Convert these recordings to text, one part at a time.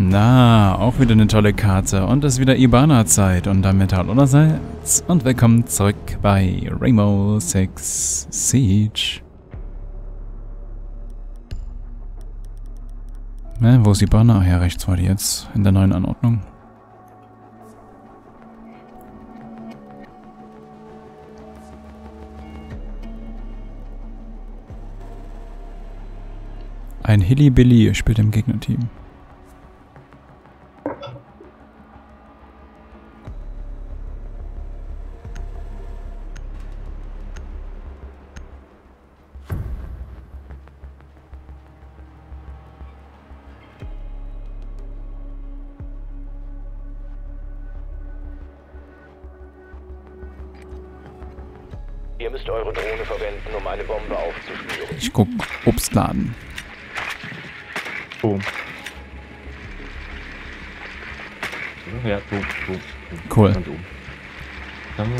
Na, auch wieder eine tolle Karte. Und es ist wieder Ibana-Zeit. Und damit hallo allerseits. Und willkommen zurück bei Rainbow Six Siege. Ne, wo ist Ibana? Ach ja, rechts war die jetzt. In der neuen Anordnung. Ein Hilly-Billy spielt im Gegnerteam. Obstladen. Boom. Ja, boom, boom, boom. Cool.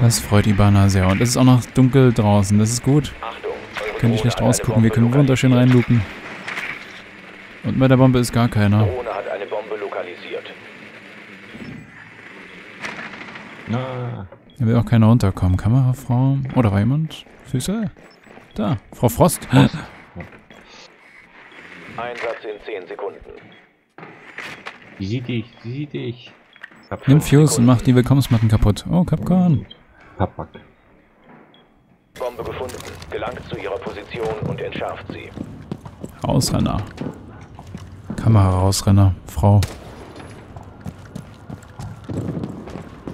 Das freut Ibana sehr. Und es ist auch noch dunkel draußen. Das ist gut. Könnte ich nicht rausgucken. Wir können wunderschön reinlupen. Und bei der Bombe ist gar keiner. Drohne hat eine Bombe lokalisiert. Na, Da will auch keiner runterkommen. Kamerafrau. Oh, da war jemand. Füße. Da. Frau Frost. Einsatz in 10 Sekunden. die sieht dich, die sieht dich. Nimm. Fuse und mach die Willkommensmatten kaputt. Oh, Capcom. Papak. Bombe gefunden. Gelangt zu ihrer Position und entschärft sie. Rausrenner. Kamera rausrenner. Frau.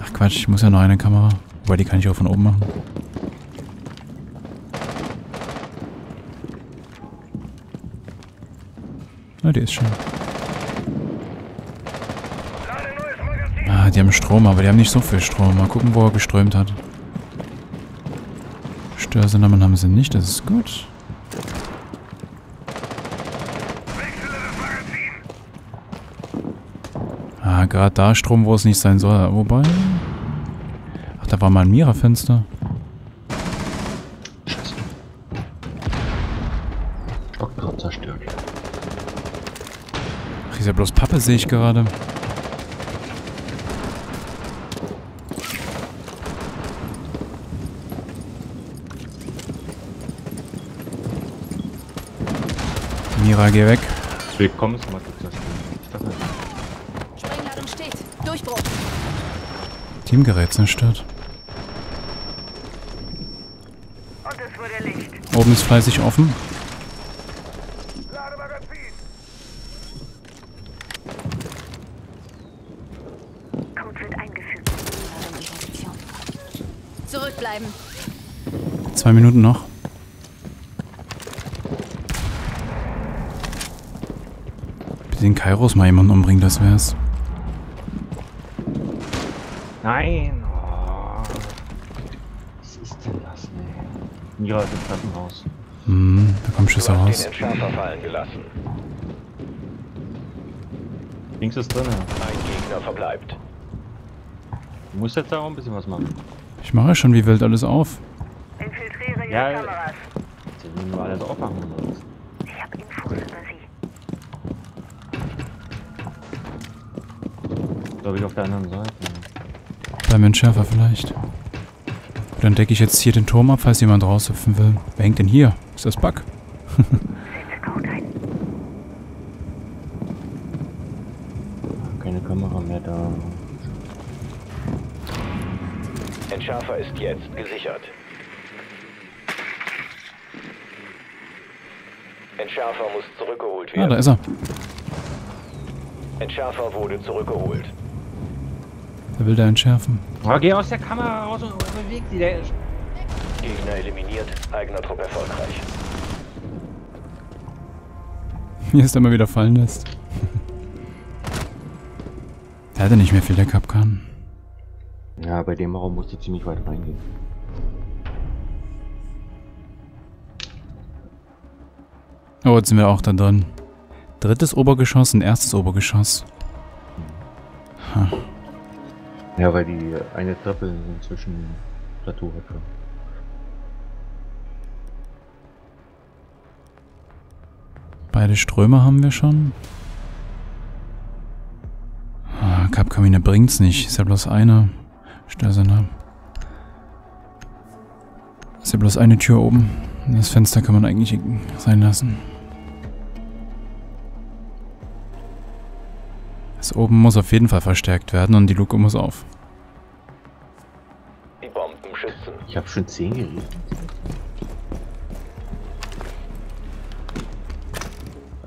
Ach Quatsch, ich muss ja noch eine Kamera. Wobei die kann ich auch von oben machen. Na, die ist schon. Ah, die haben Strom, aber die haben nicht so viel Strom. Mal gucken, wo er geströmt hat. Störsennamen haben sie nicht, das ist gut. Ah, gerade da Strom, wo es nicht sein soll. Wobei... Ach, da war mal ein Mira-Fenster. Scheiße. Stock gerade zerstört. Ach, ist ja bloß Pappe, sehe ich gerade. Mira, geh weg. Willkommen, dachte, Sprengladung steht. Durchbruch. Teamgerät zerstört. Oben ist fleißig offen. Code wird eingefügt. Ladung in Position. Zurückbleiben. Zwei Minuten noch. Bitte den Kairos mal jemanden umbringen, das wär's. Nein! Oh. Was ist denn das, ne? Mira ist im Treppenhaus. Hm, da kommen Du Schüsse raus. Links ist drin. Ein Gegner verbleibt. Du musst jetzt da auch ein bisschen was machen. Ich mache schon wie wild alles auf. Ja, ja. Jetzt müssen wir alles aufmachen. oder was? Ich habe Infos über sie. Glaube ich auf der anderen Seite. Beim Entschärfer vielleicht. Dann decke ich jetzt hier den Turm ab, falls jemand raushüpfen will. Wer hängt denn hier? Ist das Bug? Setze Code ein. Keine Kamera mehr da. Entschärfer ist jetzt gesichert. Entschärfer muss zurückgeholt Ah, da werden. ist er. Entschärfer wurde zurückgeholt. Wer will da entschärfen? Aber geh aus der Kamera raus und beweg die. Der Gegner eliminiert. Eigener Trupp erfolgreich. Hier ist er mal wieder fallen lässt. Der hatte nicht mehr viel, der Kapkan. ja, bei dem Raum musste ziemlich weit reingehen. Oh, jetzt sind wir auch da drin. Drittes Obergeschoss und erstes Obergeschoss. Ha. Ja, weil die eine Treppe inzwischen Plateau hat. Beide Ströme haben wir schon. Vitamine bringt's nicht. Ist ja bloß eine Störsender. Ist ja bloß eine Tür oben. Das Fenster kann man eigentlich sein lassen. Das oben muss auf jeden Fall verstärkt werden und die Luke muss auf. Die Bomben schützen. Ich habe schon 10 gerufen.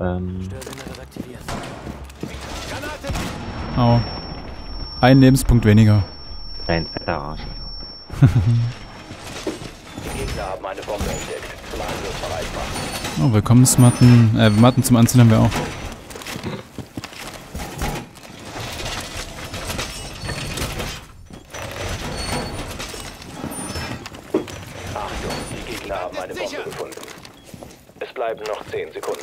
Ähm, Au. Ein Lebenspunkt weniger. ein fetter Arsch. Die Gegner haben eine Bombe entdeckt. Zum Angriff bereit machen. Oh, Willkommensmatten. Äh, Matten zum Anziehen haben wir auch. Achtung, die Gegner haben eine Bombe gefunden. Es bleiben noch 10 Sekunden.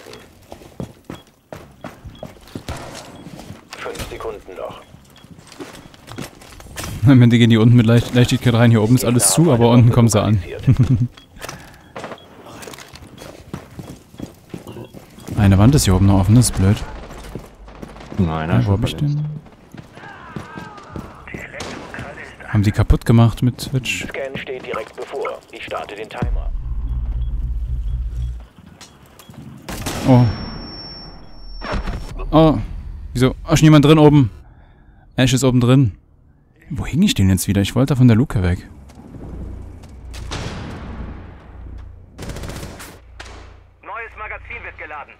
5 Sekunden noch. Am Ende gehen die unten mit Leicht Leichtigkeit rein. Hier oben ist alles zu, aber unten kommen sie an. Eine Wand ist hier oben noch offen, das ist blöd. Nein, Ja, wo hab ich den? Haben die kaputt gemacht mit Twitch? Scan steht direkt bevor. Ich starte den Timer. Oh. Oh. Wieso? Ach, schon jemand drin oben. Ash ist oben drin. Wo hing ich den jetzt wieder? Ich wollte von der Luke weg. Neues Magazin wird geladen.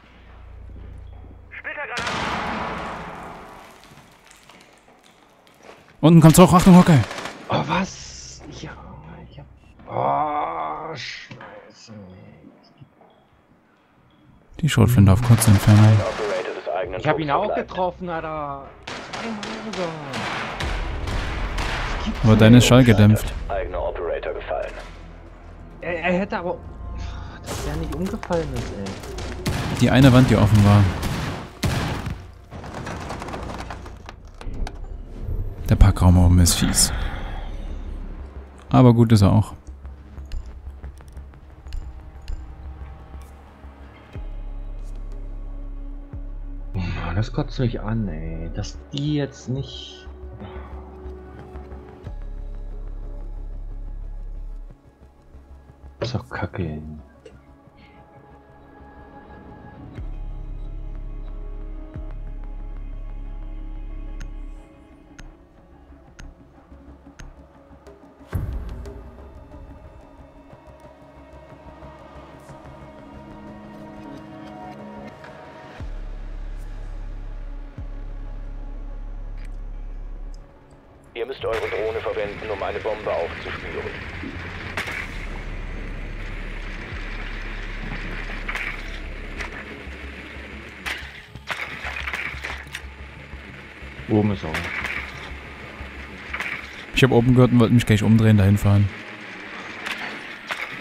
Unten kommt's hoch. Achtung, Hocke. Oh, was? Ja, ich hab... Oh, scheiße. Die Schrotflinte auf kurze Entfernung. Ich hab ihn auch getroffen, Alter. Aber deine ist schallgedämpft. Er, er hätte aber... Dass der nicht umgefallen ist, ey. Die eine Wand, die offen war. Der Packraum oben ist fies. Aber gut ist er auch. Kotzt mich an, ey. Dass die jetzt nicht... Das ist doch kacke, ey. Oben ist auch. Ich habe oben gehört und wollte mich gleich umdrehen, dahin fahren.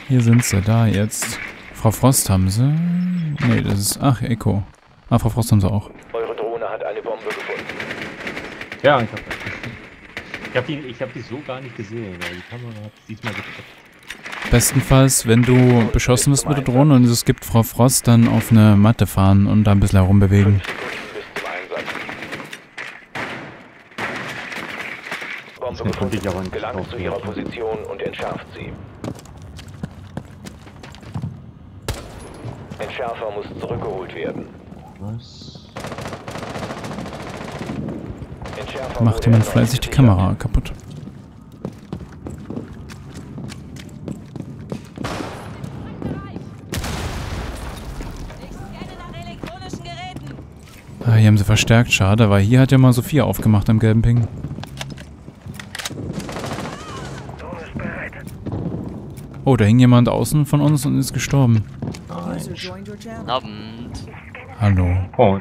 Hier sind sie, da jetzt. Frau Frost haben sie. Nee, das ist. Ach, Echo. Ah, Frau Frost haben sie auch. Eure Drohne hat eine Bombe gefunden. Ja, ich hab... Ich hab, die, ich hab die so gar nicht gesehen, weil die Kamera hat diesmal geklappt. Bestenfalls, wenn du beschossen wirst mit der Drohne und es gibt Frau Frost, dann auf eine Matte fahren und da ein bisschen herumbewegen. 5 Sekunden bis zum Einsatz. Bombe gefunden. nicht Gelangt zu ihrer. Position und entschärft sie. Entschärfer muss zurückgeholt werden. Was? Entschärfer Macht jemand fleißig die. Kamera kaputt. Ah, hier haben sie verstärkt, schade, weil hier hat ja mal Sophia aufgemacht am gelben Ping. Oh, da hing jemand außen von uns und ist gestorben. Abend. Hallo. Oh,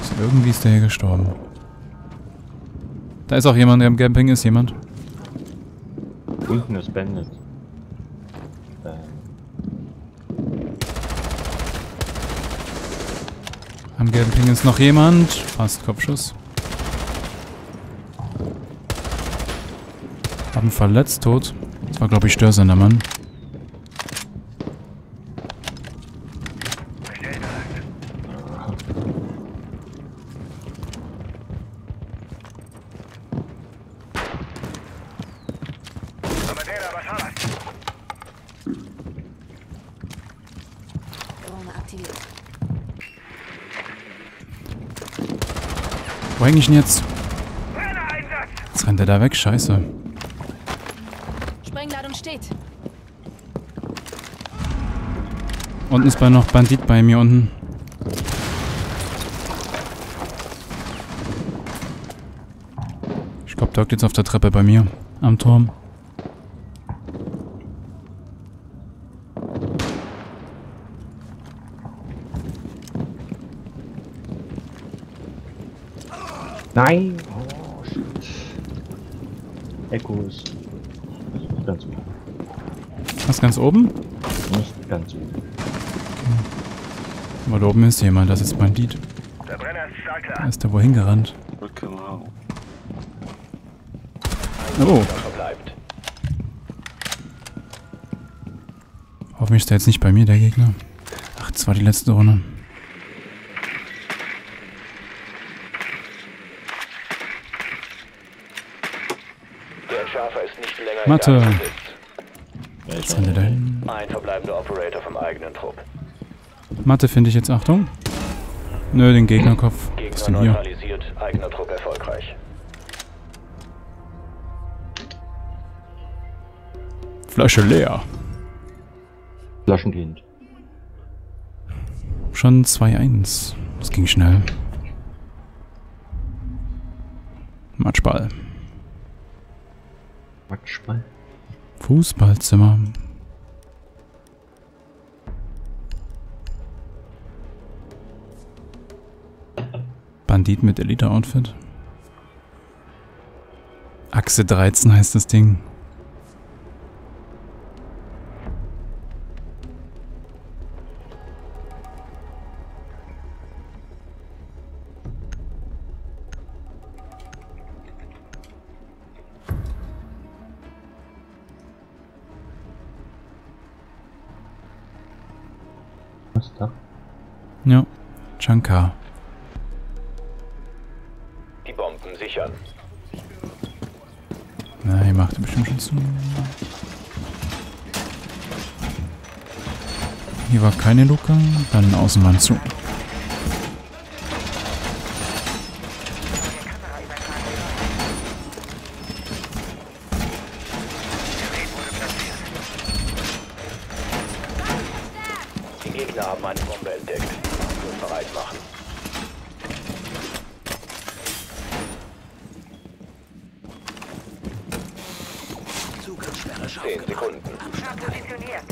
Ist, irgendwie ist der hier gestorben. Da ist auch jemand, der am gelben Ping ist, jemand. unten ist Bandit. Am gelben Ping ist noch jemand. Fast Kopfschuss. Haben verletzt tot. Das war, glaube ich, Störsender, Mann. Wo hänge ich denn jetzt? Jetzt rennt er da weg, scheiße. Unten ist bei noch Bandit bei mir unten. Ich glaube, der hockt jetzt auf der Treppe bei mir. Am Turm. Nein! Oh, shit. Echo ist ganz oben. Was ganz oben? Nicht ganz oben. Aber da oben ist jemand, das ist Bandit. Der Brenner ist. Da ist der wohin gerannt. Oh, hoffentlich ist der jetzt nicht bei mir, der Gegner. Ach, das war die letzte Runde. Ist Mathe. in Angriff. Jetzt rennt er dahin. Ein verbleibender Operator vom eigenen Trupp. Mathe finde ich jetzt, Achtung. Nö, den Gegnerkopf. Was ist Gegner denn hier? neutralisiert, eigener Trupp erfolgreich. Flasche leer. Flaschenkind. Schon 2-1. Das ging schnell. Matschball. Matschball. Fußballzimmer. Bandit mit Elite-Outfit. Achse 13 heißt das Ding. Was ist da? Ja, Shankar. Schon zu. Hier war keine Luke, dann Außenwand zu. Die Gegner haben eine Bombe entdeckt. Nur bereit machen. Zehn Sekunden. Positioniert.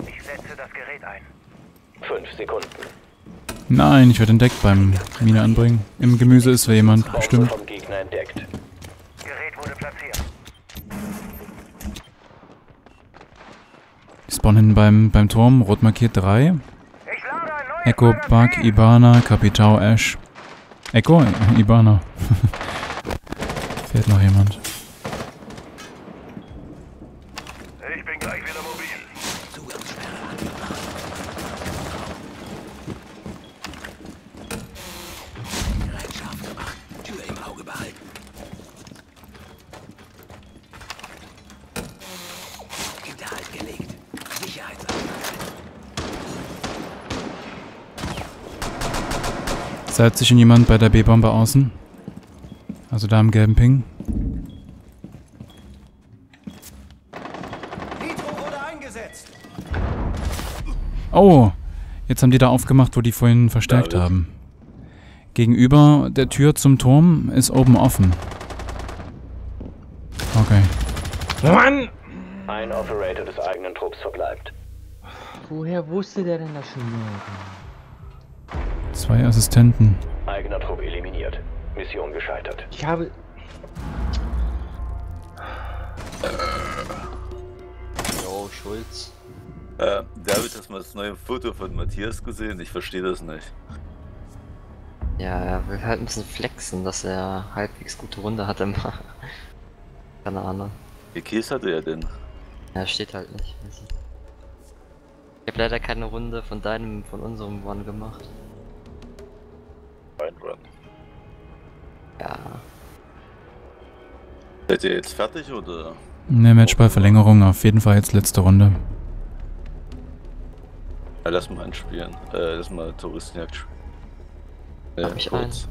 Ich setze das Gerät ein. Fünf Sekunden. Nein, ich werde entdeckt beim Mine anbringen. Im Gemüse ist wer jemand, bestimmt. Die spawnen hinten beim, beim Turm, rot markiert 3. Ich lade ein neues Echo, Bug, Ibana, Capitao, Ash. Echo, Ibana. Fehlt noch jemand. Ich bin gleich wieder mobil. Seit sich schon jemand bei der B-Bombe außen? Also da im gelben Ping. Oh, jetzt haben die da aufgemacht, wo die vorhin verstärkt haben. Gegenüber der Tür zum Turm ist oben offen. Okay. Mann! Ein Operator des eigenen Trupps verbleibt. Woher wusste der denn das schon wieder? Zwei Assistenten. Eigener Trupp eliminiert. Mission gescheitert. Ich habe. Jo, Schulz. Äh, David, hast du mal das neue Foto von Matthias gesehen? Ich verstehe das nicht. Ja, er will halt ein bisschen flexen, dass er halbwegs gute Runde hat immer. Keine Ahnung. Wie Kies hatte er denn? Ja, steht halt nicht. Ich habe leider keine Runde von deinem, von unserem One gemacht. Ja. Seid ihr jetzt fertig oder? Ne, Matchball-Verlängerung auf jeden Fall jetzt letzte Runde. Ja, lass mal anspielen. Äh, lass mal Touristenjagd spielen. Äh, Hab ich kurz.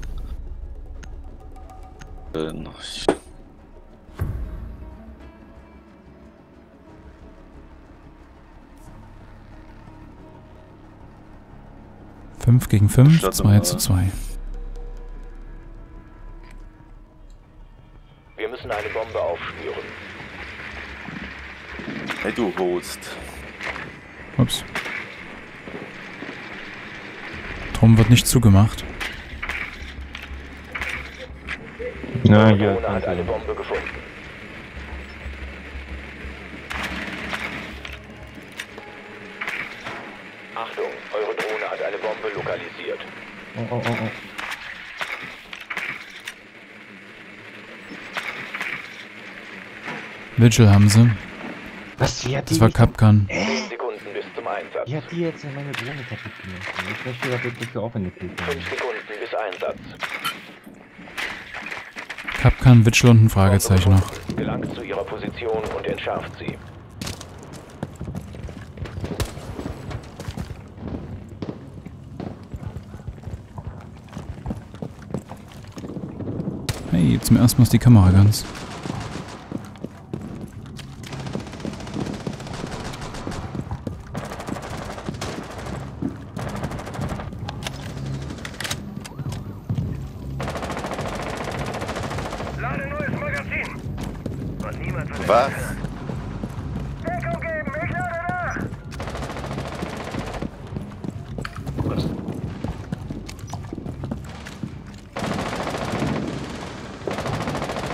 Äh, noch- ich- Fünf gegen fünf, Statt zwei zu zwei. Müssen eine Bombe aufspüren. Hey, du Host. Ups. Drum wird nicht zugemacht. Ja, Eure hier. Drohne hat eine. Bombe gefunden. Achtung, eure Drohne hat eine Bombe lokalisiert. Oh, oh, oh, oh. Vigil haben sie. Was? Wie hat die, Das war mich- Capcan. 10 Sekunden bis zum Einsatz. wie hat die jetzt in meine Drohne kaputt gemacht? Ich möchte da wirklich für Kiste haben. 5 Sekunden bis Einsatz. Capcan, Vigil und ein Fragezeichen noch. Gelangt zu ihrer Position und entschärft sie. Hey, zum ersten Mal ist die Kamera ganz. Lade neues Magazin. Und niemand wird Was? Deckung geben. Ich lade nach.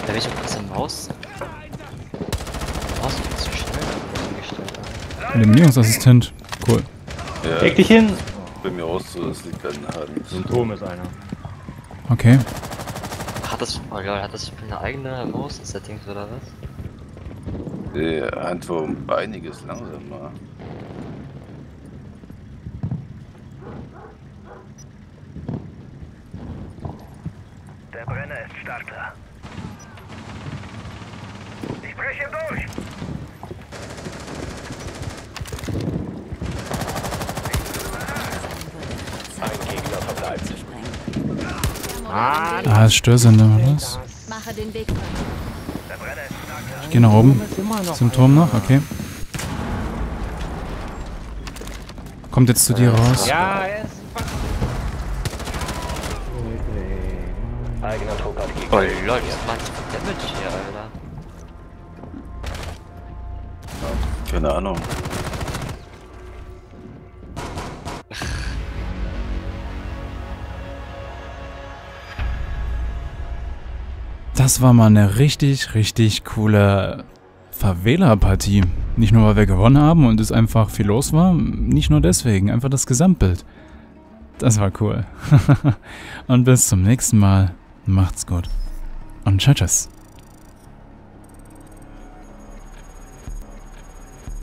Da Maus viel zu schnell eingestellt. Eliminierungsassistent. Cool. Ja, Leg dich hin! bei mir auch so, das liegt an der Hand. Symptom ist einer. Okay. Hat das, oh lol, hat das eine eigene Maus-Settings oder was? Die Hand war um einiges langsamer. Der Brenner ist. Ich breche durch. Ein Gegner verbleibt. Ah, Ah, ist Störsender, oder was? Der. Ich geh nach oben. Zum Turm noch, okay. Kommt jetzt zu dir raus. Ja, er ist. Oh das macht Damage hier, Alter. Keine Ahnung. Das war mal eine richtig, richtig coole Favela-Partie. Nicht nur, weil wir gewonnen haben und es einfach viel los war, nicht nur deswegen, einfach das Gesamtbild. Das war cool. und bis zum nächsten Mal. Macht's gut. Und tschüss. tschüss.